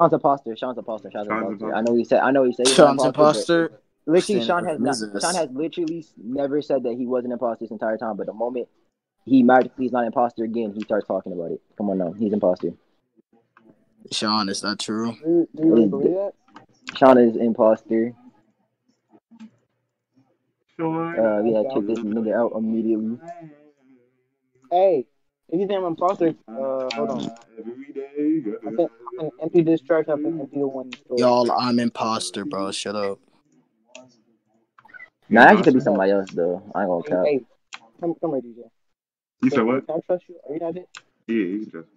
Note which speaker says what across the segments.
Speaker 1: Sean's imposter. Sean's imposter. Sean's
Speaker 2: Sean's
Speaker 1: imposter.
Speaker 2: imposter.
Speaker 1: I know he said. I know he said. he's an
Speaker 3: Sean's
Speaker 1: imposter, but
Speaker 3: imposter.
Speaker 1: Literally, Sean has not. Sean has literally never said that he was an imposter this entire time. But the moment he magically is not an imposter again, he starts talking about it. Come on now, he's imposter.
Speaker 3: Sean, is that true?
Speaker 4: Do you, do you really believe that?
Speaker 1: Sean is imposter.
Speaker 2: Sure.
Speaker 1: Uh, we gotta check this nigga out immediately.
Speaker 4: Hey, if you think I'm an imposter, uh, hold on. I think I can empty this trash up and empty the one. in the store.
Speaker 3: Y'all, I'm imposter, bro. Shut up.
Speaker 1: Nah, I actually could be somebody else though. I ain't gonna
Speaker 4: Hey, hey, come, come here, DJ.
Speaker 2: You said what?
Speaker 4: Can I trust you? Are you not it?
Speaker 2: Yeah, you can just.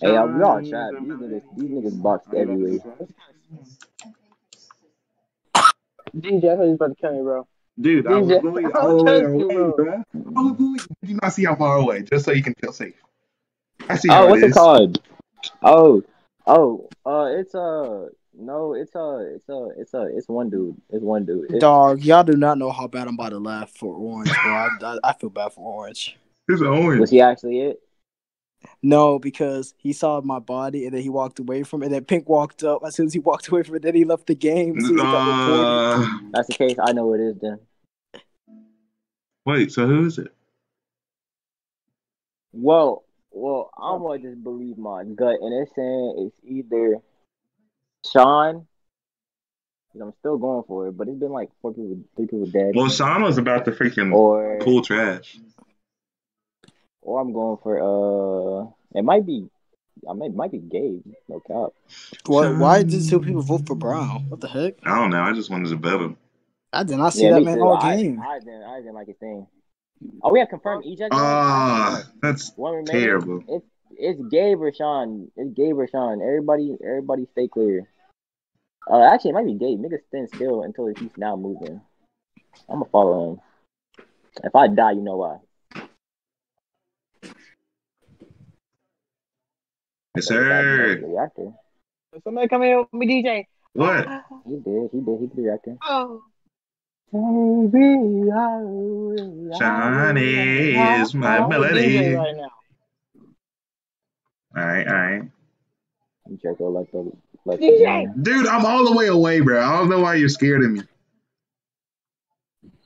Speaker 1: Hey, uh, we all trapped. These niggas, these niggas boxed everywhere.
Speaker 4: DJ, I thought you was about to kill me, bro.
Speaker 2: Dude, I was
Speaker 4: DJ,
Speaker 2: going
Speaker 4: I'll
Speaker 2: all the way
Speaker 4: you,
Speaker 2: away,
Speaker 4: bro.
Speaker 2: bro. I was going. Did you not see how far away? Just so you can feel safe. I see how
Speaker 1: Oh, what's
Speaker 2: it
Speaker 1: it
Speaker 2: is.
Speaker 1: called? Oh, oh, uh, it's uh, no, it's uh, it's uh, it's uh, it's one dude. It's one dude. It's,
Speaker 3: Dog, y'all do not know how bad I'm about to laugh for Orange, bro. I, I, I feel bad for Orange.
Speaker 2: It's orange.
Speaker 1: was he actually it?
Speaker 3: No, because he saw my body and then he walked away from it. And then Pink walked up. As soon as he walked away from it, then he left the game. As soon as it got reported.
Speaker 2: Uh,
Speaker 1: That's the case. I know it is then.
Speaker 2: wait, so who is it?
Speaker 1: Well, well, I'm gonna just believe my gut, and it's saying it's either Sean. I'm still going for it, but it's been like four people, three people dead,
Speaker 2: Well, Sean was about to freaking
Speaker 1: or
Speaker 2: pull trash.
Speaker 1: Or I'm going for uh, it might be, I might might be Gabe, no cap.
Speaker 3: What, why did two people vote for Brown? What the heck?
Speaker 2: I don't know. I just wanted to bet him.
Speaker 3: I did not see
Speaker 1: Yeah,
Speaker 3: that man
Speaker 1: too.
Speaker 3: all
Speaker 1: I,
Speaker 3: game.
Speaker 1: I didn't, I didn't like his thing. Oh, we have confirmed each other.
Speaker 2: Ah, that's
Speaker 1: One remaining.
Speaker 2: terrible.
Speaker 1: It's it's Gabe or Sean. It's Gabe or Sean. Everybody, everybody, stay clear. Uh, actually, it might be Gabe. Nigga stand still until he's now moving. I'm gonna follow him. If I die, you know why.
Speaker 2: Yes,
Speaker 1: The
Speaker 2: sir.
Speaker 1: reactor.
Speaker 4: Somebody come here with me, DJ.
Speaker 2: What?
Speaker 1: He did. He did. He did the reactor.
Speaker 4: Oh.
Speaker 2: Johnny is my
Speaker 4: I'm with
Speaker 2: melody.
Speaker 4: DJ
Speaker 2: All
Speaker 4: right now.
Speaker 2: right, all right.
Speaker 1: Draco like the like
Speaker 4: DJ!
Speaker 1: the,
Speaker 2: Dude, I'm all the way away, bro. I don't know why you're scared of me.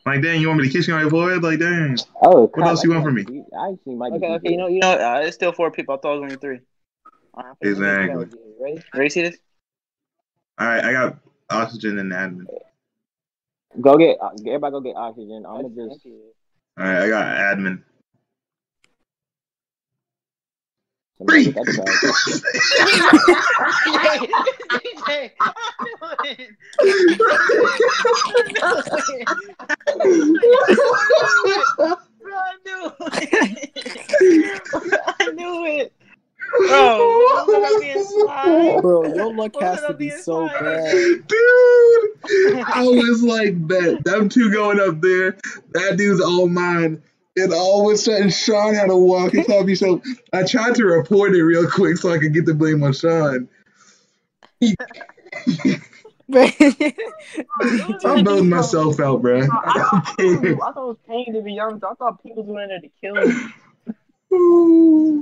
Speaker 2: Like, dang, you want me to kiss you on your forehead? Like, dang.
Speaker 1: Oh, what
Speaker 2: else you
Speaker 1: I
Speaker 2: want from
Speaker 1: can't see- I actually might.
Speaker 4: Okay, okay, you know, you know, uh, it's still four people. I thought it was only three. Alright, okay,
Speaker 2: Exactly.
Speaker 4: Ready? Ready to see this?
Speaker 2: All right, I got oxygen and admin.
Speaker 1: Go get. Uh, everybody, go get oxygen. I'm gonna just.
Speaker 2: All right, I got admin.
Speaker 1: somebody
Speaker 2: Free.
Speaker 1: get that
Speaker 4: DJ! I knew it! I knew it! Bro, what was I being slide?
Speaker 3: Bro, your luck has to be so
Speaker 4: slide?
Speaker 3: bad.
Speaker 2: Dude, I was like that. Them two going up there. That dude's all mine. And all of a sudden, Sean had to walk and call me. So I tried to report it real quick so I could get the blame on Sean. I'm building myself out, bro.
Speaker 4: I thought,
Speaker 2: I don't care.
Speaker 4: I thought it was pain to be honest. I thought people was in there to kill me.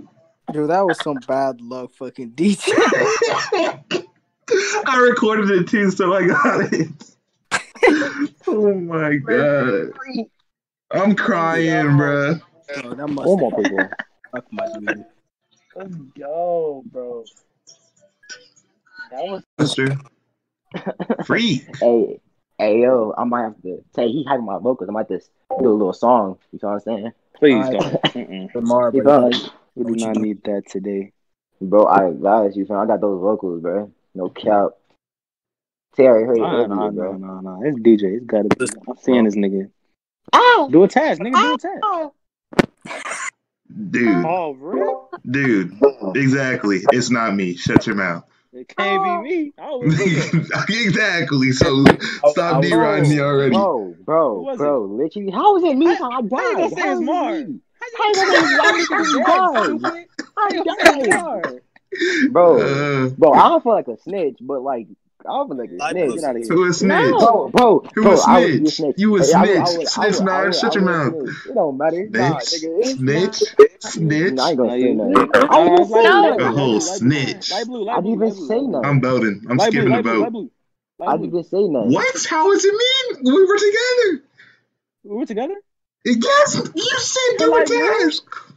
Speaker 2: Ooh.
Speaker 3: Dude, that was some bad luck fucking DJ.
Speaker 2: I recorded it too, so I got it. Oh my god. I'm crying, bruh.
Speaker 3: Bro, that must
Speaker 1: One more people.
Speaker 3: fuck my dude.
Speaker 4: Let's go, bro. That was
Speaker 2: That's true. Free.
Speaker 1: Hey, hey, yo, I might have to say he hyping my vocals. I might just do a little song. You know what I'm saying?
Speaker 5: Please
Speaker 3: Alright.
Speaker 5: don't. Mm-mm.
Speaker 3: Lamar,
Speaker 1: You
Speaker 3: bro.
Speaker 1: feel me?
Speaker 5: We do not need that today.
Speaker 1: Bro, I guys, you feel? I got those vocals, bro. No cap. Terry heard it
Speaker 5: Nah,
Speaker 1: earlier,
Speaker 5: nah,
Speaker 1: bro.
Speaker 5: nah, nah, nah. It's DJ. It's gotta be. I'm seeing this nigga.
Speaker 4: Ow!
Speaker 5: Do a task, nigga. Do a task.
Speaker 2: Dude,
Speaker 5: Oh, real?
Speaker 2: dude. Exactly. It's not me. Shut your mouth.
Speaker 5: It can't be me. I was
Speaker 2: exactly. So
Speaker 3: I
Speaker 2: stop
Speaker 3: was-
Speaker 2: deriding me already.
Speaker 1: Bro,
Speaker 5: Who
Speaker 1: bro,
Speaker 5: was
Speaker 1: bro, literally. How is it me? How I died?
Speaker 5: how you gonna say
Speaker 1: How
Speaker 5: it's
Speaker 1: is it
Speaker 5: Mark?
Speaker 1: me? How you gonna say it's Mark? Because he
Speaker 5: you gonna say it's Mark?
Speaker 1: Bro,
Speaker 2: Uh,
Speaker 1: bro, I don't feel like a snitch, but like, I don't feel like a
Speaker 3: I
Speaker 1: snitch.
Speaker 3: know.
Speaker 1: Get out of here.
Speaker 2: who a snitch?
Speaker 1: Bro, bro,
Speaker 2: Who
Speaker 1: bro,
Speaker 2: a
Speaker 1: I would be a
Speaker 2: snitch?
Speaker 1: snitch.
Speaker 2: You a
Speaker 1: Hey, I would- I
Speaker 2: snitch.
Speaker 1: would- I
Speaker 2: Snitch,
Speaker 1: I
Speaker 2: man.
Speaker 1: would-
Speaker 2: Shut your mouth.
Speaker 1: It don't matter. Nah,
Speaker 2: Snitch.
Speaker 1: nigga, it's
Speaker 2: Snitch.
Speaker 1: not-
Speaker 2: Snitch.
Speaker 1: No, I ain't gonna say nothing. I didn't
Speaker 5: it's
Speaker 1: say
Speaker 5: light
Speaker 2: A
Speaker 5: light
Speaker 1: nothing.
Speaker 2: whole
Speaker 5: light blue,
Speaker 2: snitch.
Speaker 5: Light blue,
Speaker 1: I
Speaker 5: blue,
Speaker 1: didn't even say
Speaker 5: light
Speaker 1: nothing.
Speaker 2: I'm voting. I'm
Speaker 5: Light blue,
Speaker 2: skipping the
Speaker 5: light blue, light
Speaker 2: vote.
Speaker 5: blue.
Speaker 1: I didn't even say nothing.
Speaker 2: What? How is it mean? We were together.
Speaker 5: We were together?
Speaker 2: Yes, you said you were
Speaker 5: Light blue?
Speaker 2: together.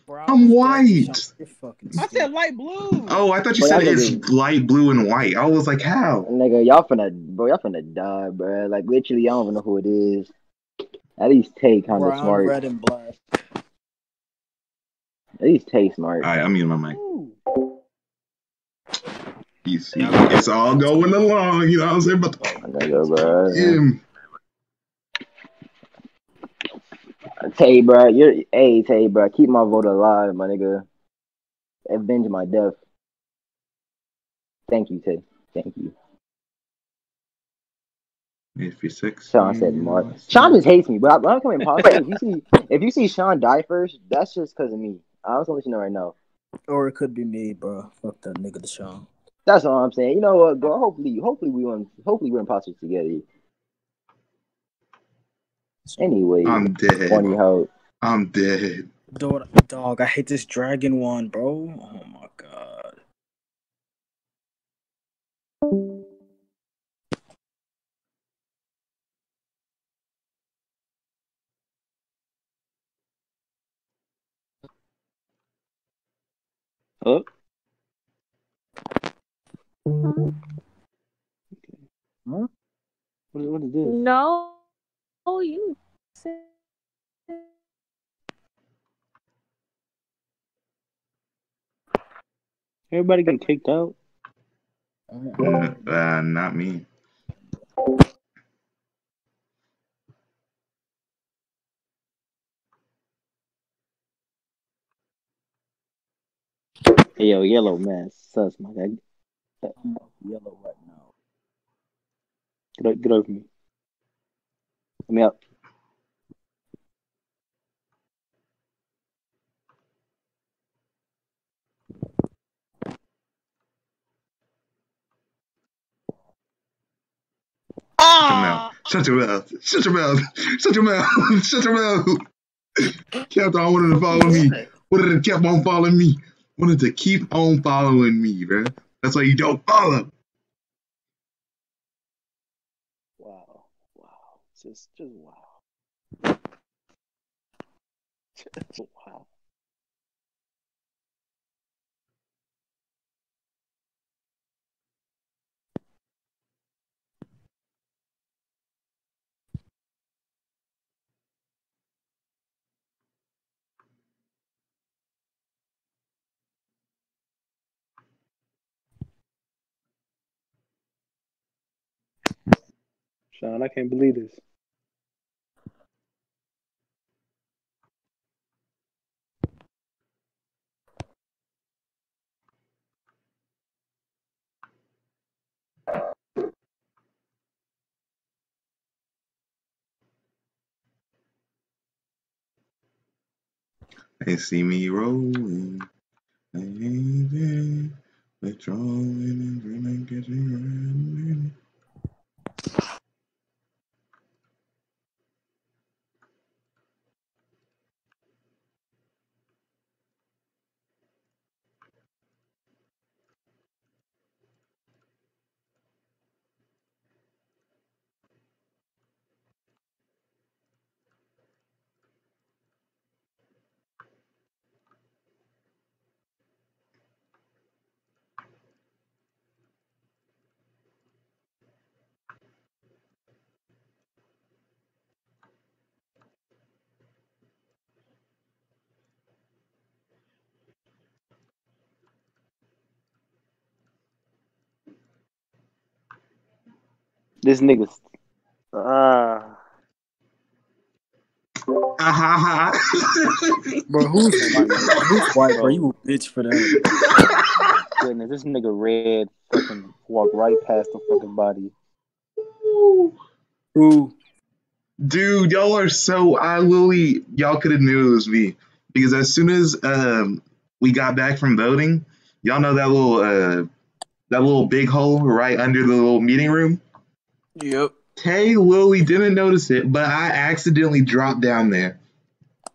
Speaker 3: I
Speaker 2: I'm white.
Speaker 3: dead, Sean. You're fucking
Speaker 5: I said light blue.
Speaker 2: Oh, I thought you
Speaker 1: Bro,
Speaker 2: said
Speaker 1: y'all
Speaker 2: it's
Speaker 1: gonna
Speaker 2: light blue and white. I was like, how?
Speaker 1: Nigga, y'all finna, bro, y'all finna die, bro. Like, literally, I don't even know who it is. At least Tay kind of
Speaker 3: Brown,
Speaker 1: smart.
Speaker 3: red, and black.
Speaker 1: At least Tay smart.
Speaker 2: All right, I'm muting my mic.
Speaker 5: Ooh.
Speaker 2: You see, it's all going along. You know what I'm saying? But
Speaker 1: Nigga, bro.
Speaker 2: him.
Speaker 1: Tay, bro, you're, hey, Tay, bro, keep my vote alive, my nigga. Avenge my death. Thank you, Tay. Thank you.
Speaker 2: If you're six.
Speaker 1: Sean said Mark. Sean just hates me, but I'm coming imposter. if you see, if you see Sean die first, that's just because of me. I was gonna let you know right now.
Speaker 3: Or it could be me, bro. Fuck that nigga Deshaun.
Speaker 1: That's all I'm saying. You know what, girl? Hopefully, hopefully we on, hopefully we're imposters together. Anyway,
Speaker 2: I'm dead.
Speaker 1: funny how
Speaker 2: I'm dead.
Speaker 3: Dog, dog, I hate this dragon one, bro. Oh my god. Hello? Mm-hmm.
Speaker 5: Huh? What, what is this?
Speaker 6: No. Oh, you.
Speaker 5: Everybody get kicked out?
Speaker 2: Uh, uh, not me.
Speaker 5: Hey, yo, yellow man, sus, my guy.
Speaker 3: Yellow right now.
Speaker 5: Get, o- get over me. Let me up.
Speaker 2: Shut your mouth. Shut your mouth. Shut your mouth. Shut your mouth. Shut your mouth. Kept on wanting to follow me. Wanted to keep on following me. Wanted to keep on following me, bro. That's why you don't follow.
Speaker 5: Wow. Wow. Just, just wow. Just wow. Sean, I can't believe this.
Speaker 2: They see me rolling. they Withdrawing and dreaming, getting
Speaker 5: This nigga's. Ah.
Speaker 2: Ha, ha.
Speaker 3: Bro, who's white? Who's white, bro? You a bitch for that.
Speaker 5: goodness, this nigga red fucking walked right past the fucking body.
Speaker 3: Who?
Speaker 2: Dude, y'all are so I literally y'all could have knew it was me because as soon as um we got back from voting, y'all know that little uh that little big hole right under the little meeting room.
Speaker 3: Yep.
Speaker 2: Tay Lily didn't notice it, but I accidentally dropped down there,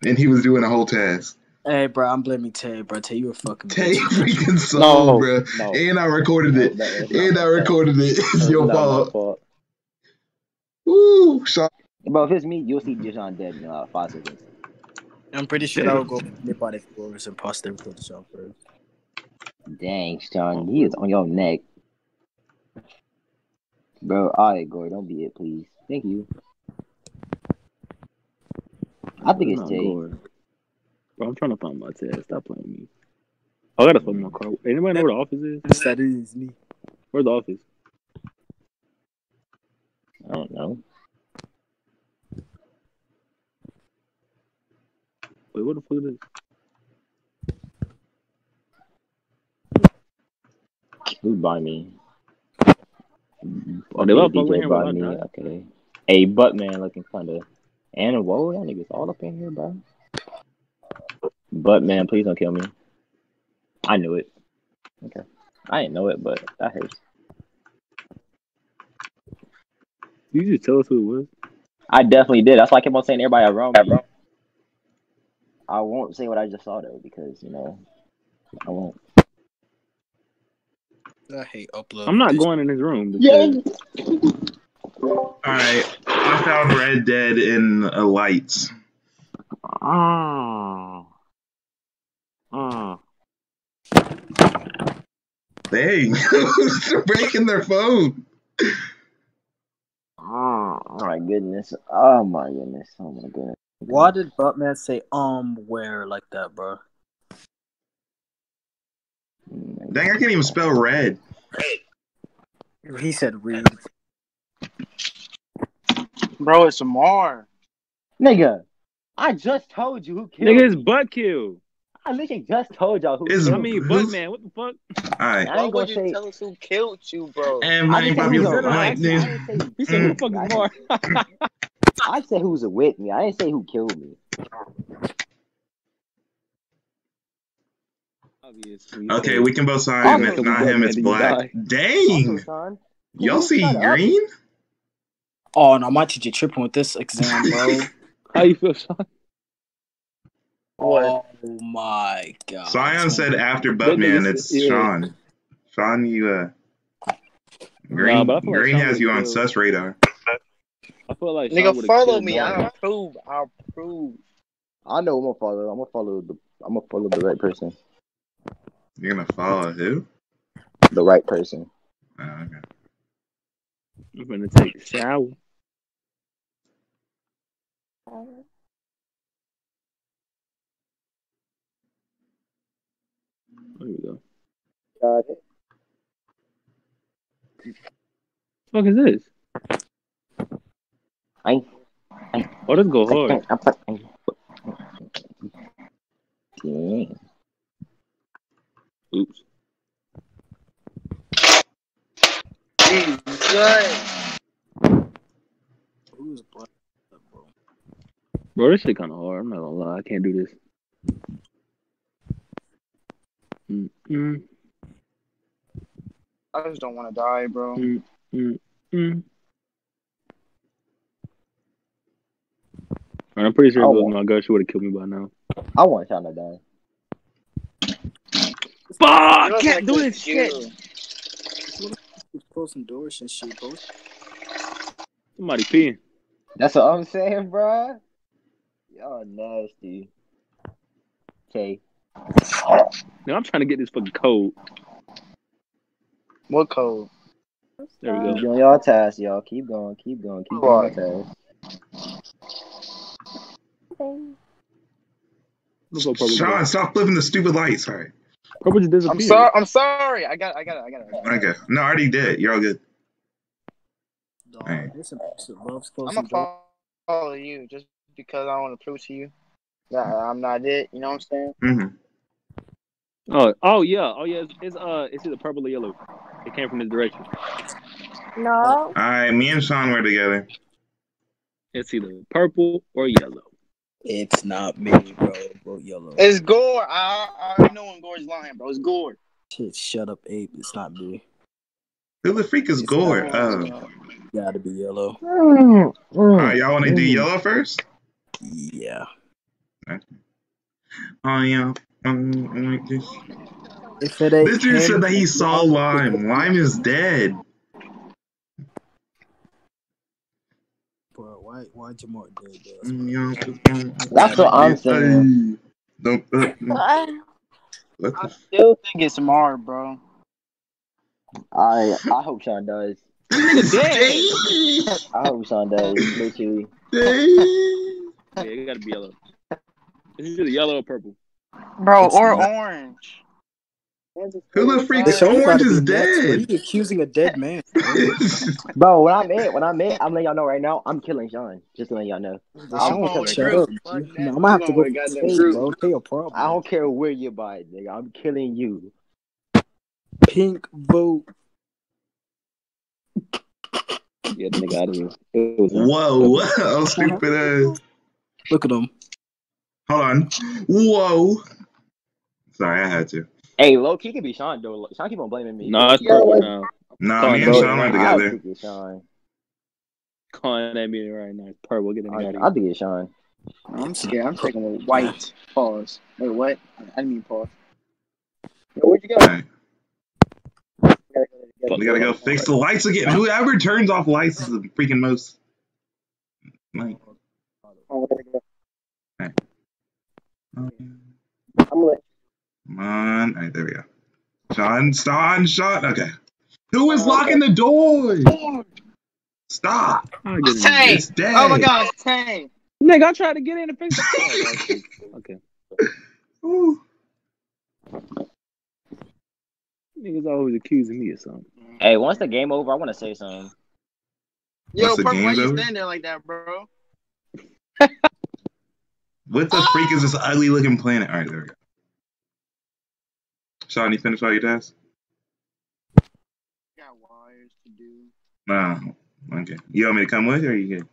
Speaker 2: and he was doing a whole task.
Speaker 3: Hey, bro, I'm blaming Tay, bro. Tay, you a fucking
Speaker 2: Tay
Speaker 3: bitch.
Speaker 2: freaking soul,
Speaker 5: No,
Speaker 2: bro.
Speaker 5: no.
Speaker 2: And I recorded it.
Speaker 1: No, that's
Speaker 2: And I
Speaker 1: my fault.
Speaker 2: recorded it. It's your
Speaker 1: not my
Speaker 2: fault.
Speaker 1: fault.
Speaker 2: Woo, Sean.
Speaker 1: Bro, if it's me, you'll see Deshaun dead in uh, five seconds.
Speaker 3: I'm pretty sure I will go nip out if Flores and pasta and put the shot first.
Speaker 1: Dang, Sean, he is on your neck. Bro, alright, Gory, don't be it, please. Thank you. I think it's
Speaker 5: Not
Speaker 1: Jay.
Speaker 5: Gore. Bro, I'm trying to find my test. Stop playing me. I gotta find my car. Anybody know where the office is?
Speaker 3: That is me.
Speaker 5: Where's the office?
Speaker 1: I don't know.
Speaker 5: Wait, what the fuck is this?
Speaker 1: Who's by me?
Speaker 5: Oh, they over
Speaker 1: DJ
Speaker 5: here
Speaker 1: by
Speaker 5: with
Speaker 1: me.
Speaker 5: us,
Speaker 1: Okay. Hey, Buttman looking kinda. And whoa, that nigga's all up in here, bro. Buttman, please don't kill me. I knew it. Okay. I didn't know it, but that hurts.
Speaker 5: You just tell us who it was.
Speaker 1: I definitely did. That's why I kept on saying everybody around me. I won't say what I just saw though, because you know, I won't.
Speaker 3: I hate upload.
Speaker 5: I'm not
Speaker 3: This-
Speaker 5: going in his room. Because
Speaker 2: Alright. I found Red Dead in uh, lights.
Speaker 5: Ah. Ah.
Speaker 2: Dang. They're breaking their phone.
Speaker 1: Oh my goodness. Oh my goodness. Oh my goodness.
Speaker 3: Why did Buttman say um where like that, bro?
Speaker 2: Dang, I can't even spell red.
Speaker 3: He said read.
Speaker 4: Bro, it's Amar.
Speaker 1: Nigga, I just told you who killed
Speaker 5: Nigga, it's
Speaker 1: me.
Speaker 5: butt kill.
Speaker 1: I literally just told y'all who
Speaker 2: Is-
Speaker 1: killed
Speaker 5: I
Speaker 1: me.
Speaker 5: mean,
Speaker 2: Who's-
Speaker 5: butt man. What the fuck?
Speaker 2: Alright.
Speaker 1: I
Speaker 4: Why
Speaker 1: ain't gonna
Speaker 4: you
Speaker 1: say.
Speaker 4: tell us who killed you, bro?
Speaker 2: And
Speaker 1: I
Speaker 2: my
Speaker 1: didn't say
Speaker 2: Bobby
Speaker 1: who's
Speaker 5: said it,
Speaker 2: Mike,
Speaker 1: didn't say- I
Speaker 2: dude.
Speaker 1: didn't say-
Speaker 5: He said, "Who the fuck
Speaker 1: I
Speaker 5: is
Speaker 1: didn't-
Speaker 5: Mark?"
Speaker 1: I said who was with me. I didn't say who killed me.
Speaker 5: Obviously.
Speaker 2: Okay, we can both sign.
Speaker 1: Also,
Speaker 2: If not him, it's black. Dang.
Speaker 1: Also,
Speaker 2: Y'all see
Speaker 1: shut up?
Speaker 2: green?
Speaker 3: Oh no, my teacher tripping with this exam, bro.
Speaker 5: How you feel, Sean?
Speaker 3: oh my god.
Speaker 2: Sion said after
Speaker 5: That
Speaker 2: Buttman, it's
Speaker 5: yeah.
Speaker 2: Sean. Sean, you uh, green,
Speaker 5: Nah, but like
Speaker 2: green has you on sus radar.
Speaker 5: I feel like Sean
Speaker 4: Nigga,
Speaker 5: would've
Speaker 4: follow me. I'll prove. I'll prove.
Speaker 1: I know I'm gonna follow. I'm gonna follow the. I'm gonna follow the right person.
Speaker 2: You're gonna follow who?
Speaker 1: The right person.
Speaker 2: Oh, okay.
Speaker 5: I'm gonna take a shower. There we go.
Speaker 4: Got it.
Speaker 5: What the fuck is this?
Speaker 1: I.
Speaker 5: Oh, this go hard.
Speaker 1: Dang.
Speaker 5: Oops.
Speaker 4: Jesus.
Speaker 3: Who's black, bro?
Speaker 5: Bro, this shit kind of hard. I'm not gonna lie. I can't do this. Mm-mm,
Speaker 4: I just don't want to die, bro.
Speaker 5: mm, mm, mm. Alright, I'm pretty sure if
Speaker 1: Oh.
Speaker 5: it was my girl, she would have killed me by now.
Speaker 1: I want Sean to die.
Speaker 5: Fuck! I can't do this shit.
Speaker 4: Jew.
Speaker 3: Close some doors and shit, bro.
Speaker 5: Somebody peeing.
Speaker 1: That's what I'm saying, bro. Y'all nasty. Okay.
Speaker 5: Now I'm trying to get this fucking code.
Speaker 4: What code?
Speaker 5: There we go.
Speaker 1: doing y'all tasks, y'all. Keep going, keep going, keep doing your tasks.
Speaker 5: Let's go, Purple.
Speaker 2: Sean, stop flipping the stupid lights. All right.
Speaker 5: Purple just disappeared.
Speaker 4: I'm sorry. I'm sorry. I got. it, I got it. I got it. I got it.
Speaker 2: Okay. No, I already did. You're all good.
Speaker 3: Dog,
Speaker 2: Alright.
Speaker 3: this impressive,
Speaker 4: I'm gonna
Speaker 3: doors.
Speaker 4: follow you just because I want to prove to you that I'm not it. You know what I'm saying?
Speaker 2: hmm
Speaker 5: Oh, oh yeah, oh yeah. It's, it's uh, it's either purple or yellow. It came from this direction.
Speaker 6: No.
Speaker 2: All right. Me and Sean were together.
Speaker 5: It's either purple or yellow.
Speaker 3: It's not me, bro. Vote yellow.
Speaker 4: It's Gore. I, I already know when Gore's lying, bro. It's Gore.
Speaker 3: Shit, shut up, ape. It's not me.
Speaker 2: Who the freak is
Speaker 3: It's
Speaker 2: Gore?
Speaker 3: not-
Speaker 2: Oh.
Speaker 3: Gotta be yellow.
Speaker 2: All right. Y'all want to do yellow first?
Speaker 3: Yeah.
Speaker 2: Oh yeah. Um, I like this.
Speaker 3: If it ain't
Speaker 2: This dude said that he saw Lime. Lime is dead.
Speaker 3: Bro, why why Jamar dead? Though?
Speaker 2: Mm.
Speaker 1: That's what I'm saying.
Speaker 2: Don't. Uh,
Speaker 6: I,
Speaker 2: what
Speaker 4: I
Speaker 2: the
Speaker 4: still think it's smart, bro.
Speaker 1: I I hope Sean does. I hope Sean does. Literally.
Speaker 5: Yeah, it gotta be yellow. Is it either yellow or purple?
Speaker 4: Bro,
Speaker 3: It's
Speaker 4: or
Speaker 3: not.
Speaker 4: orange.
Speaker 2: Who the freak?
Speaker 3: This show's
Speaker 2: Orange is
Speaker 3: nuts, bro.
Speaker 2: dead.
Speaker 3: You accusing a dead man. bro.
Speaker 1: Bro, when I'm in, when I'm in, I'm letting y'all know right now, I'm killing Sean. Just letting y'all know.
Speaker 3: The
Speaker 1: I'm
Speaker 3: show-
Speaker 1: going
Speaker 3: shut
Speaker 4: group.
Speaker 3: up.
Speaker 4: Fuck
Speaker 3: G.
Speaker 4: that.
Speaker 3: I'm gonna have to
Speaker 4: I'm
Speaker 3: go to
Speaker 4: with
Speaker 3: stage, bro. Tell your problem.
Speaker 1: I don't care where you buy it, nigga. I'm killing you.
Speaker 3: Pink vote.
Speaker 5: Yeah, the nigga out of here. It was him.
Speaker 2: Whoa! Oh, stupid ass.
Speaker 3: Look at him.
Speaker 2: Hold on. Whoa. Sorry, I had to.
Speaker 1: Hey, low key could be Sean though. Sean keep on blaming me.
Speaker 5: No, it's
Speaker 4: Yeah,
Speaker 5: purple
Speaker 4: like-
Speaker 5: now.
Speaker 2: Nah,
Speaker 5: Sorry,
Speaker 2: me and. Sean went
Speaker 1: I'll
Speaker 2: together.
Speaker 1: Sean.
Speaker 5: Calling at me right now. It's purple. Get the nigga out of
Speaker 1: I'll
Speaker 5: here.
Speaker 1: think it's Sean.
Speaker 4: I'm scared. I'm taking a white. Pause. Wait, what? I didn't mean pause. Yo, where'd you go?
Speaker 2: Alright, we gotta go fix the lights again. Whoever turns off lights is the freaking most. Like,
Speaker 4: Oh, where'd you go?
Speaker 2: Come
Speaker 4: I'm gonna let
Speaker 2: on. Alright, there we go. Sean, Sean, Sean. Okay. Who is oh, locking the door? Stop.
Speaker 5: Oh,
Speaker 4: Tay.
Speaker 2: It's dead.
Speaker 4: Oh my god, it's Tay.
Speaker 5: Nigga, I tried to get in and fix it. Oh, okay.
Speaker 2: Ooh.
Speaker 5: Niggas always accusing me of something.
Speaker 1: Hey, once the game over, I want to say something.
Speaker 4: Yo,
Speaker 2: Once the
Speaker 4: Purple, why
Speaker 2: game's
Speaker 4: you
Speaker 2: over?
Speaker 4: stand there like that, bro?
Speaker 2: What the freak is this ugly looking planet? Alright, there we go. Sean, you finished all your tasks?
Speaker 4: Got wires to do.
Speaker 2: No. Okay. You want me to come with you or you good?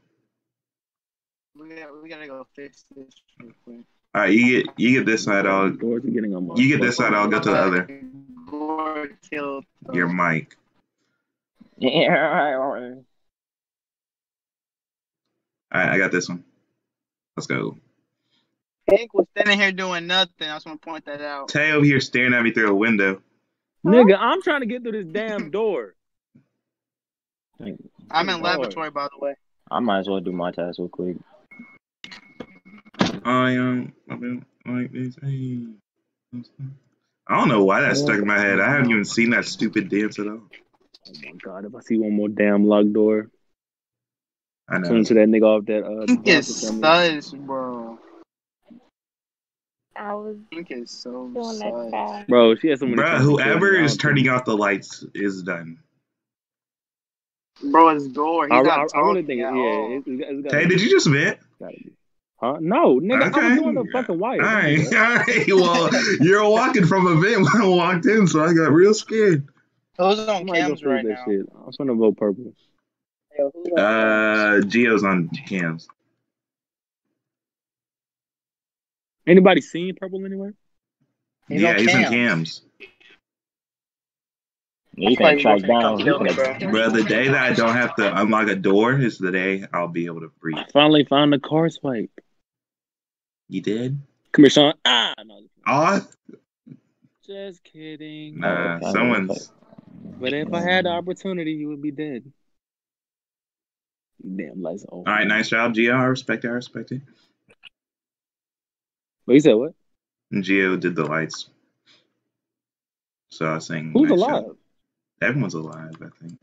Speaker 4: We gotta, we gotta go fix this real quick.
Speaker 2: Alright, you get you get this side, I'll
Speaker 5: getting on
Speaker 2: you get this side, I'll go to the other.
Speaker 4: Gore killed.
Speaker 2: Your mic.
Speaker 1: Yeah.
Speaker 2: Alright, I got this one. Let's go.
Speaker 4: Hank was standing here doing nothing. I just want to point that out.
Speaker 2: Tay over here staring at me through a window.
Speaker 5: Nigga, I'm trying to get through this damn door.
Speaker 4: I'm in
Speaker 5: Lord.
Speaker 4: laboratory, by the way.
Speaker 1: I might as well do my task real quick.
Speaker 2: I um, I mean, like this. Hey. I don't know why that stuck in my head. I haven't even seen that stupid dance at all.
Speaker 5: Oh my god, if I see one more damn locked door,
Speaker 2: I know.
Speaker 5: turn to that nigga off that uh
Speaker 4: Pink is
Speaker 5: assembly.
Speaker 4: sus, bro.
Speaker 6: I was
Speaker 4: Pink is so
Speaker 6: doing that
Speaker 4: sus.
Speaker 5: Bro, she has so many
Speaker 2: Bruh,
Speaker 5: times to kill
Speaker 2: whoever is turning
Speaker 5: think-
Speaker 2: off the lights is done.
Speaker 4: Bro, it's Gore. He's
Speaker 5: I,
Speaker 4: not
Speaker 5: I, I
Speaker 4: talking
Speaker 5: really think,
Speaker 4: at
Speaker 5: yeah,
Speaker 4: all.
Speaker 5: it's, it's
Speaker 2: Tay,
Speaker 5: gotta,
Speaker 2: did you just vent?
Speaker 5: Huh? No, nigga, I
Speaker 2: Okay.
Speaker 5: was doing the fucking wire.
Speaker 2: Alright, alright. Well, you're walking from a vent when I walked in, so I got real scared.
Speaker 4: Who's on
Speaker 5: I'm gonna go
Speaker 4: cams right now?
Speaker 5: shit. I'm gonna vote purple.
Speaker 4: Yo, who's on
Speaker 2: Uh, Geo's on cams.
Speaker 5: Anybody seen purple anywhere?
Speaker 4: He's
Speaker 2: yeah,
Speaker 4: on
Speaker 2: he's in
Speaker 4: cams.
Speaker 2: cams.
Speaker 1: Yeah, he
Speaker 4: That's why
Speaker 1: finna
Speaker 4: he
Speaker 1: track
Speaker 4: wants me to
Speaker 1: down.
Speaker 4: come
Speaker 1: He
Speaker 4: kill me,
Speaker 1: finna,
Speaker 4: bro.
Speaker 2: Bro, the day that I don't have to unlock a door is the day I'll be able to breathe.
Speaker 5: I finally found the car swipe.
Speaker 2: You did?
Speaker 5: Come here, Sean. Ah, no,
Speaker 2: Aw,
Speaker 5: just kidding.
Speaker 2: nah,
Speaker 1: Okay,
Speaker 2: someone's.
Speaker 5: But if I had the opportunity, you would be dead. Damn, lights on.
Speaker 2: All right, nice job, Geo. I respect it. I respect it.
Speaker 5: But you said what?
Speaker 2: Geo did the lights. So I was saying,
Speaker 5: Who's alive?
Speaker 2: job. Everyone's alive, I think.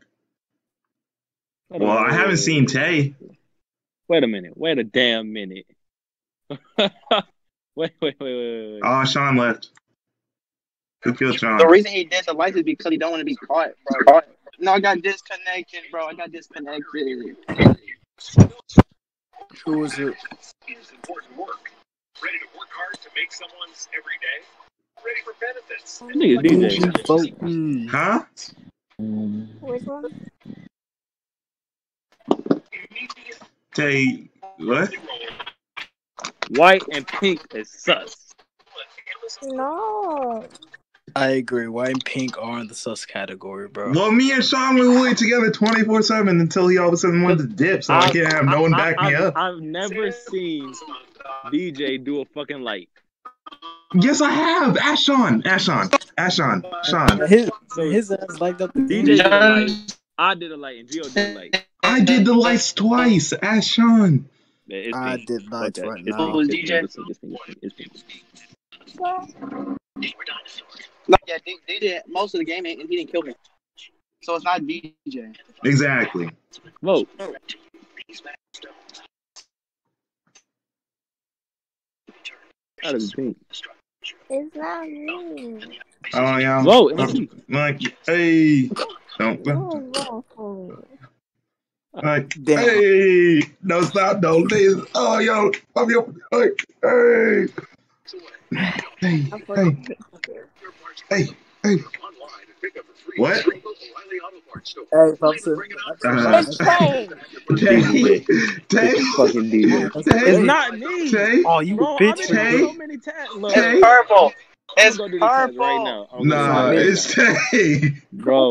Speaker 5: Wait
Speaker 2: Well, I haven't seen Tay.
Speaker 5: Wait a minute. Wait a damn minute. wait, wait, wait, wait, wait, wait.
Speaker 2: Oh, Sean left. Who killed Sean?
Speaker 4: The reason he did the lights is because he don't want to be caught, bro. No, I got disconnected, bro. I got disconnected.
Speaker 3: Who was it?
Speaker 7: Is important work. Ready to work hard to make someone's every day. Ready for benefits.
Speaker 5: That nigga
Speaker 3: Who
Speaker 5: DJ.
Speaker 2: Huh?
Speaker 6: Which one?
Speaker 2: Tay, what?
Speaker 5: White and pink is sus.
Speaker 6: No.
Speaker 3: I agree. White and pink are in the sus category, bro.
Speaker 2: Well, me and Sean we were together 24 7 until he all of a sudden wanted to dip, so I, can't have no one back me
Speaker 5: I've,
Speaker 2: up.
Speaker 5: I've never seen DJ do a fucking light.
Speaker 2: Yes, I have. Ask Sean. Ask Sean. Ask Sean. Sean.
Speaker 3: His, his ass liked up the
Speaker 5: DJ
Speaker 3: DJ.
Speaker 5: did a light. I did a light and Gio did a light.
Speaker 2: I did the lights twice. Ask Sean.
Speaker 5: Yeah,
Speaker 3: I did
Speaker 5: Like
Speaker 3: not right now.
Speaker 5: pink.
Speaker 8: was
Speaker 5: It's
Speaker 8: DJ? yeah, D- DJ most of the game and he didn't kill me. So it's not DJ.
Speaker 2: Exactly.
Speaker 5: Vote. That is pink.
Speaker 6: It's not me.
Speaker 2: Oh yeah.
Speaker 5: Vote.
Speaker 2: Uh,
Speaker 5: MC.
Speaker 2: Like, hey. Don't.
Speaker 6: Oh, no, for me.
Speaker 2: Like,
Speaker 3: Damn.
Speaker 2: hey. No stop. Don't please. Oh yo. I'm your. Hey. Hey. Hey.
Speaker 6: I.
Speaker 2: Hey. Hey. What?
Speaker 3: Hey, Thompson.
Speaker 2: Uh,
Speaker 6: It's Tay.
Speaker 2: Tay. Tay.
Speaker 1: Fucking DJ.
Speaker 2: Tay.
Speaker 5: It's not me.
Speaker 2: Tay.
Speaker 3: Oh, you
Speaker 5: Bro,
Speaker 3: bitch.
Speaker 2: Tay.
Speaker 5: so many tags. Look,
Speaker 2: Tay.
Speaker 8: It's purple. It's
Speaker 5: gonna do the test right
Speaker 8: purple.
Speaker 5: now. I'm
Speaker 2: Nah,
Speaker 5: gonna do the
Speaker 2: it's Tay.
Speaker 5: Bro,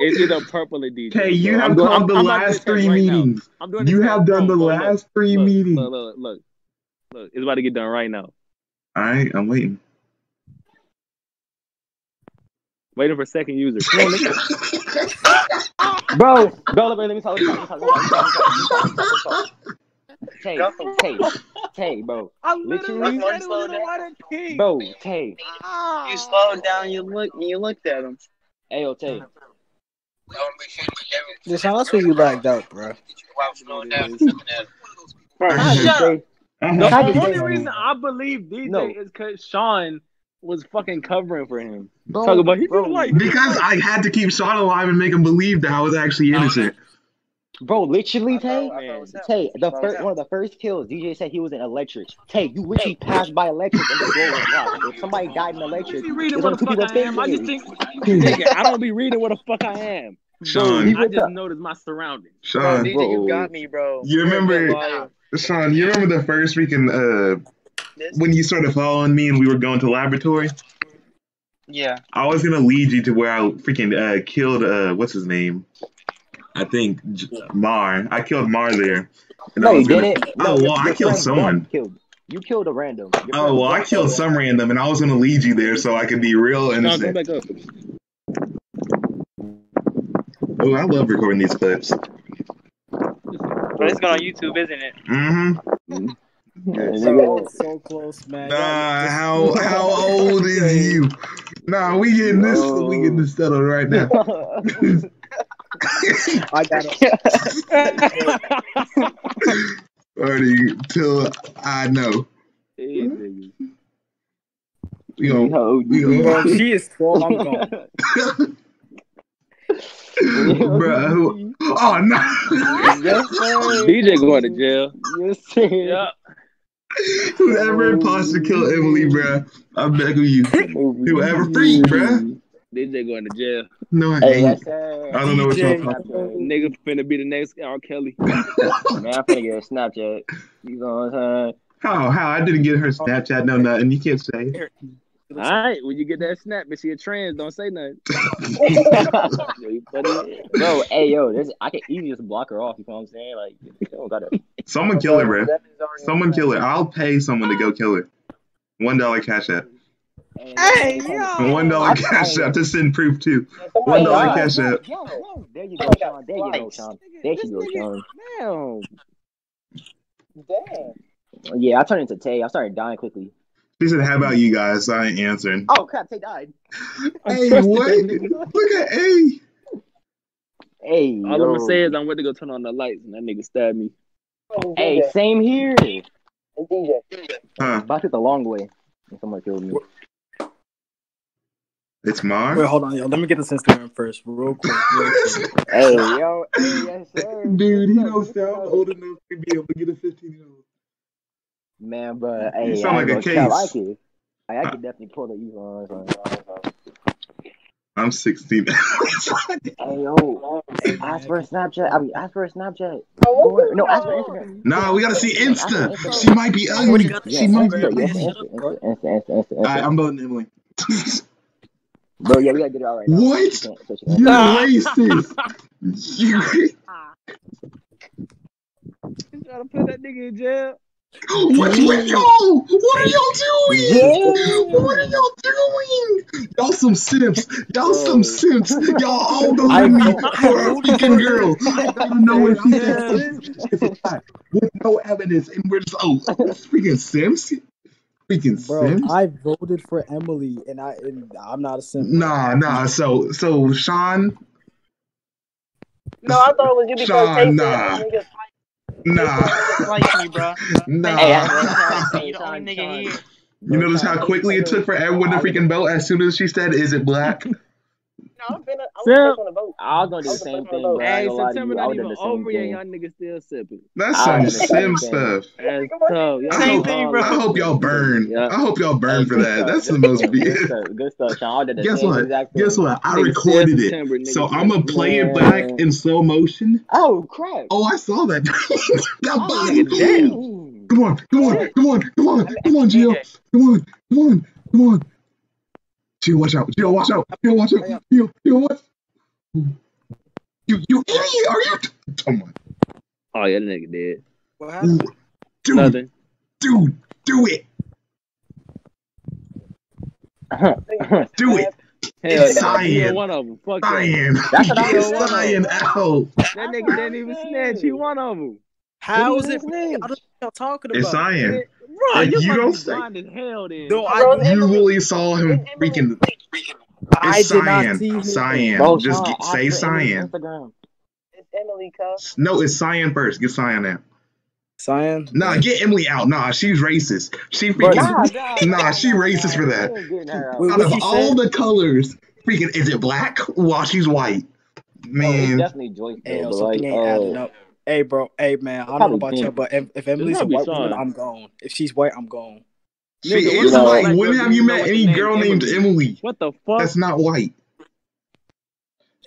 Speaker 5: it's either purple or DJ.
Speaker 2: Tay, you have
Speaker 5: I'm doing-
Speaker 2: called
Speaker 5: I'm-
Speaker 2: the
Speaker 5: I'm about to do
Speaker 2: last three
Speaker 5: right
Speaker 2: meetings.
Speaker 5: I'm doing
Speaker 2: You have done the
Speaker 5: Bro, bro, look,
Speaker 2: last three meetings.
Speaker 5: Look, look, look, look. It's about to get done right now.
Speaker 2: All right, I'm waiting.
Speaker 5: Waiting for second user. Come on.
Speaker 1: Bro, bro, let me, let me talk. Let me talk. Let me. Let me. Tay, Tay, Tay, bro,
Speaker 5: I
Speaker 1: Literally-
Speaker 5: literally said it was a water
Speaker 1: bro, Tay. Ah.
Speaker 8: You slowed down. You look. You looked at him.
Speaker 1: Hey, yo, Tay.
Speaker 3: Deshaun, that's where you lagged out, bro.
Speaker 1: Bro,
Speaker 8: Shut up.
Speaker 1: Tay.
Speaker 5: The only reason I believe DJ
Speaker 1: No.
Speaker 5: is because Sean was fucking covering for him.
Speaker 1: Bro,
Speaker 5: Talk about he
Speaker 1: bro,
Speaker 5: like
Speaker 2: Because I had to keep Sean alive and make him believe that I was actually innocent.
Speaker 1: bro, literally, Tay.
Speaker 8: I thought it was him.
Speaker 1: Tay, the
Speaker 8: I thought it was
Speaker 1: first one of the first kills, DJ said he was an electric. Tay, you literally passed by electric and the door was locked. If somebody died in
Speaker 5: I
Speaker 1: electric,
Speaker 5: be
Speaker 1: it's
Speaker 5: what the
Speaker 1: two
Speaker 5: fuck
Speaker 1: people
Speaker 5: I am. I just think I don't be reading what the fuck I am.
Speaker 2: Sean,
Speaker 5: I just noticed my surroundings.
Speaker 8: Bro,
Speaker 2: Sean,
Speaker 8: DJ,
Speaker 1: Bro.
Speaker 8: you got me, bro.
Speaker 2: You remember- Sean, you remember the first freaking uh
Speaker 8: This?
Speaker 2: when you started following me and we were going to laboratory?
Speaker 8: Yeah.
Speaker 2: I was gonna lead you to where I freaking uh killed uh what's his name? I think J- Mar. I killed Mar there. And I
Speaker 1: No, you
Speaker 2: gonna-
Speaker 1: didn't.
Speaker 2: Oh
Speaker 1: No,
Speaker 2: well, I killed someone.
Speaker 1: Killed. You killed a random. Your
Speaker 2: Oh well, I
Speaker 1: Buck
Speaker 2: killed some random, and I was gonna lead you there so I could be real
Speaker 5: Sean, come
Speaker 2: innocent.
Speaker 5: back up.
Speaker 2: Oh, I love recording these clips.
Speaker 8: But it's going on YouTube, isn't it?
Speaker 2: Mm-hmm.
Speaker 1: Yeah,
Speaker 3: So, so close, man.
Speaker 2: Nah, how how old is you? Nah, we getting this we getting this settled right now.
Speaker 3: I got it.
Speaker 2: Already till I know.
Speaker 5: Hey, hmm? nigga.
Speaker 2: We gonna
Speaker 1: Yo,
Speaker 2: we
Speaker 1: you-
Speaker 3: Bro,
Speaker 2: gonna
Speaker 3: she is 12. I'm gone.
Speaker 2: Bruh, who- Oh no!
Speaker 1: yes, sir.
Speaker 5: DJ going to jail.
Speaker 1: Yes, sir.
Speaker 5: Yeah.
Speaker 2: Whoever imposter kill Emily, bruh. I beg of you. Whoever freak, bruh.
Speaker 5: DJ going to jail.
Speaker 2: No, I
Speaker 1: Hey,
Speaker 2: ain't. I don't know what y'all talking
Speaker 5: Nigga finna be the next R. Kelly.
Speaker 1: Man, I'm finna get a Snapchat. You know what I'm saying?
Speaker 2: How? How? I didn't get her Snapchat, no nothing. You can't say.
Speaker 5: Alright, when you get that snap, but she a trans, don't say nothing.
Speaker 1: saying? You. Bro, hey, yo, this, I can easily just block her off. You know what I'm saying? Like, you don't gotta.
Speaker 2: Someone kill her, bro. Someone kill her. I'll pay someone to go kill her. One dollar cash app.
Speaker 3: Hey, yo.
Speaker 2: One dollar cash
Speaker 1: I-
Speaker 2: app to send proof to.
Speaker 1: Hey,
Speaker 2: One dollar
Speaker 1: yo,
Speaker 2: cash
Speaker 1: yo,
Speaker 2: app.
Speaker 1: yo, yo. There you go, Sean. There you go, Sean. There you go, Sean.
Speaker 5: Damn.
Speaker 1: Yeah, I turned into Tay. I started dying quickly.
Speaker 2: She said, "How about you guys?" I ain't answering.
Speaker 1: Oh crap, They died.
Speaker 2: Hey, what? Look at A.
Speaker 1: Hey,
Speaker 5: All I'm
Speaker 1: yo.
Speaker 5: gonna say is I'm going to go turn on the lights and that nigga stabbed me.
Speaker 1: Oh, hey, same here.
Speaker 2: Huh?
Speaker 1: But I took the long way. And someone killed me.
Speaker 2: It's Mar.
Speaker 3: Wait, hold on, yo. Let me get this Instagram first, real quick. Real quick.
Speaker 1: Hey, yo, hey, yes, sir.
Speaker 2: Dude, he don't sound old enough to be able to get a 15 year old.
Speaker 1: Man, but
Speaker 2: You sound
Speaker 1: I
Speaker 2: like
Speaker 1: ain't
Speaker 2: a
Speaker 1: gonna cap, I could, I, I could I, definitely pull the evil on
Speaker 2: I'm 16.
Speaker 1: Hey, yo, ask for a Snapchat. I mean, ask for a Snapchat. Oh, or- No, ask for Instagram.
Speaker 2: nah, we gotta see Insta. She might be ugly. She
Speaker 1: Yeah,
Speaker 2: might be
Speaker 1: Insta,
Speaker 2: ugly.
Speaker 1: Insta, Insta, Insta, Insta, Insta,
Speaker 2: Alright, I'm voting Emily.
Speaker 1: Bro, yeah, we gotta get it out right now.
Speaker 2: What?
Speaker 1: So
Speaker 2: You're racist. You
Speaker 5: You trying to put that nigga in jail?
Speaker 2: What you y'all? What are y'all doing? What are y'all doing? Y'all some simps. Y'all some simps. Y'all all go
Speaker 3: I
Speaker 2: to me for a freaking girl. I don't know if she's a It's a with no evidence, and we're just oh freaking simps. Freaking
Speaker 3: Bro,
Speaker 2: simps.
Speaker 3: I voted for Emily, and I and I'm not a simp.
Speaker 2: Nah, nah. So, so Sean,
Speaker 4: No, I thought it was you because
Speaker 2: Sean,
Speaker 4: Tay
Speaker 2: nah.
Speaker 4: Niggas
Speaker 2: nah,
Speaker 8: like me, bro.
Speaker 2: nah.
Speaker 1: Hey,
Speaker 8: you the
Speaker 1: Sean,
Speaker 8: only nigga
Speaker 1: Sean.
Speaker 8: here.
Speaker 2: You notice how quickly it took for everyone to freaking vote as soon as she said, "Is it black?"
Speaker 4: No, I've been. I was
Speaker 5: Sam.
Speaker 4: the on the vote.
Speaker 1: I was gonna do the same thing,
Speaker 4: on the
Speaker 1: but I
Speaker 5: Hey,
Speaker 1: ain't gonna lie to
Speaker 5: September not even over yet. Y'all niggas still sipping.
Speaker 2: That's some
Speaker 1: would've done the same
Speaker 2: sim stuff.
Speaker 5: That's tough.
Speaker 8: Same thing, bro.
Speaker 2: I hope y'all burn.
Speaker 5: Yeah.
Speaker 2: I hope y'all burn for that. That's the most.
Speaker 1: good stuff, good stuff, Sean. I did the
Speaker 2: Guess what? Guess what? I recorded it, so I'm gonna play it back in slow motion.
Speaker 1: Oh crap!
Speaker 2: Oh, I saw that. Got
Speaker 1: Oh,
Speaker 2: body.
Speaker 5: damn.
Speaker 2: Come on, come on, come on, come on, come on, Gio. Come on, come on, come on. Gio, watch out. Gio, watch out. Gio, watch out. Gio, Gio, watch. You, you idiot! Are you? Come on,
Speaker 5: Oh, yeah, nigga dead.
Speaker 3: What happened?
Speaker 2: dude,
Speaker 5: Nothing.
Speaker 2: dude, do it, do it.
Speaker 5: Hell
Speaker 2: It's
Speaker 5: no.
Speaker 2: cyan.
Speaker 5: One of them. Fuck that.
Speaker 2: Cyan.
Speaker 1: That's what I
Speaker 2: It's cyan out.
Speaker 5: That nigga didn't even snitch. He one of them.
Speaker 3: How
Speaker 1: He
Speaker 3: is it?
Speaker 1: was
Speaker 3: me? I don't know what y'all talking about.
Speaker 2: It's
Speaker 3: about.
Speaker 2: cyan.
Speaker 5: Bro,
Speaker 2: If
Speaker 5: you,
Speaker 2: you don't
Speaker 5: be
Speaker 2: say-
Speaker 5: blind as hell then.
Speaker 3: No, I,
Speaker 4: Bro,
Speaker 2: You really saw him freaking.
Speaker 3: I
Speaker 2: It's
Speaker 3: did not
Speaker 2: cyan.
Speaker 3: see.
Speaker 2: Cyan.
Speaker 1: Bro,
Speaker 2: Just get,
Speaker 1: ask
Speaker 2: say
Speaker 1: for
Speaker 2: cyan.
Speaker 4: It's Emily, cuz.
Speaker 2: No, it's cyan first. Get cyan out.
Speaker 3: Cyan.
Speaker 2: Nah, get Emily out. Nah, she's racist. She freaking.
Speaker 1: Nah, nah,
Speaker 2: Nah,
Speaker 1: nah,
Speaker 2: she
Speaker 1: nah,
Speaker 2: racist
Speaker 1: nah.
Speaker 2: for that.
Speaker 1: We ain't getting her out.
Speaker 3: Wait,
Speaker 2: Out of all
Speaker 3: said?
Speaker 2: the colors, freaking, is it black? While she's white.
Speaker 1: Oh,
Speaker 2: Man,
Speaker 1: definitely Joyce though, but like,
Speaker 3: ain't
Speaker 1: uh,
Speaker 3: up. Hey, bro. Hey, man. I don't know about y'all, but if, if Emily's a white woman, I'm gone. If she's white, I'm gone.
Speaker 2: she
Speaker 5: Nigga, what
Speaker 2: is
Speaker 1: the fuck
Speaker 2: white.
Speaker 5: black
Speaker 2: When have you met any
Speaker 5: name
Speaker 2: girl named
Speaker 5: Emily?
Speaker 2: Emily
Speaker 5: What the fuck?
Speaker 2: that's not white?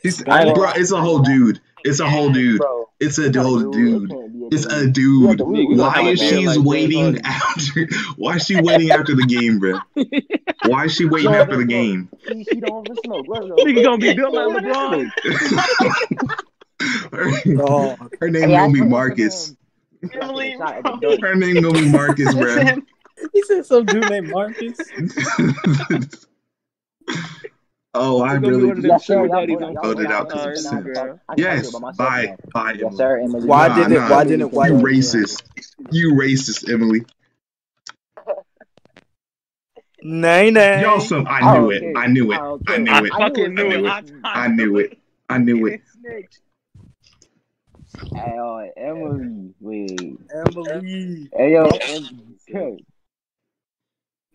Speaker 2: She's,
Speaker 3: Spell
Speaker 2: bro, it's a whole dude. It's a whole dude.
Speaker 4: Bro,
Speaker 2: It's a
Speaker 1: we got a
Speaker 2: whole
Speaker 1: rule. It
Speaker 2: dude.
Speaker 1: can't be a
Speaker 2: It's a
Speaker 1: dude. We have
Speaker 2: dude.
Speaker 1: to, we, we
Speaker 5: Nigga,
Speaker 1: gonna
Speaker 2: Why is she
Speaker 5: like
Speaker 2: waiting
Speaker 5: Harden.
Speaker 2: after? Why is she waiting after the game, bro? Why is she
Speaker 1: She
Speaker 2: waiting after the game?
Speaker 1: She, she don't even smoke. Let's.
Speaker 5: Nigga gonna be built
Speaker 1: She
Speaker 5: like LeBron.
Speaker 1: smoke.
Speaker 2: her,
Speaker 3: Dog.
Speaker 2: her name
Speaker 1: Hey,
Speaker 2: gonna be Marcus.
Speaker 8: Emily,
Speaker 1: Shot at
Speaker 8: bro.
Speaker 1: the dirt.
Speaker 2: Her name gonna be Marcus,
Speaker 8: It's
Speaker 2: bro.
Speaker 3: He said some dude named Marcus.
Speaker 2: oh, I
Speaker 5: It's
Speaker 2: really
Speaker 5: one
Speaker 1: Yes, sir.
Speaker 5: sugar
Speaker 1: y'all
Speaker 5: daddies
Speaker 1: voted.
Speaker 5: on
Speaker 1: Y'all
Speaker 2: voted
Speaker 1: voted.
Speaker 2: out because of
Speaker 1: talk. I
Speaker 2: sim.
Speaker 1: can talk. I can talk
Speaker 2: Yes,
Speaker 1: to it by myself
Speaker 2: bye,
Speaker 1: now.
Speaker 2: bye,
Speaker 1: Yes, sir, Emily.
Speaker 3: Why
Speaker 2: Nah,
Speaker 3: didn't
Speaker 2: nah.
Speaker 3: Why didn't Why
Speaker 2: You
Speaker 3: didn't
Speaker 2: racist. You racist, Emily.
Speaker 3: Nay
Speaker 2: Y'all
Speaker 3: nay.
Speaker 2: some. I oh,
Speaker 1: I
Speaker 2: knew it. I knew it. I knew it.
Speaker 1: I knew
Speaker 5: fucking
Speaker 1: it
Speaker 5: knew it.
Speaker 2: knew
Speaker 1: was
Speaker 2: it.
Speaker 5: I, I
Speaker 2: I knew it. I knew it.
Speaker 5: Snitched.
Speaker 1: Hey, uh, Emily. Wait.
Speaker 3: Emily.
Speaker 1: Hey, yo.
Speaker 3: Bro,
Speaker 1: Em- Good.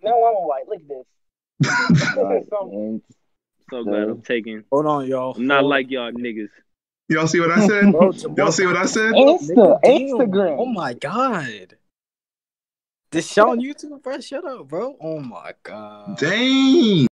Speaker 4: I'm white. Look at this.
Speaker 1: Right.
Speaker 4: Some-
Speaker 1: And
Speaker 5: So glad I'm taking.
Speaker 3: Hold on, y'all.
Speaker 5: I'm not like y'all niggas.
Speaker 2: Y'all see what I said?
Speaker 3: Bro,
Speaker 2: Y'all see what I said?
Speaker 1: Insta. Instagram.
Speaker 3: Oh my god. This Sean YouTube, bro. Shut up, bro. Oh my god.
Speaker 2: Dang.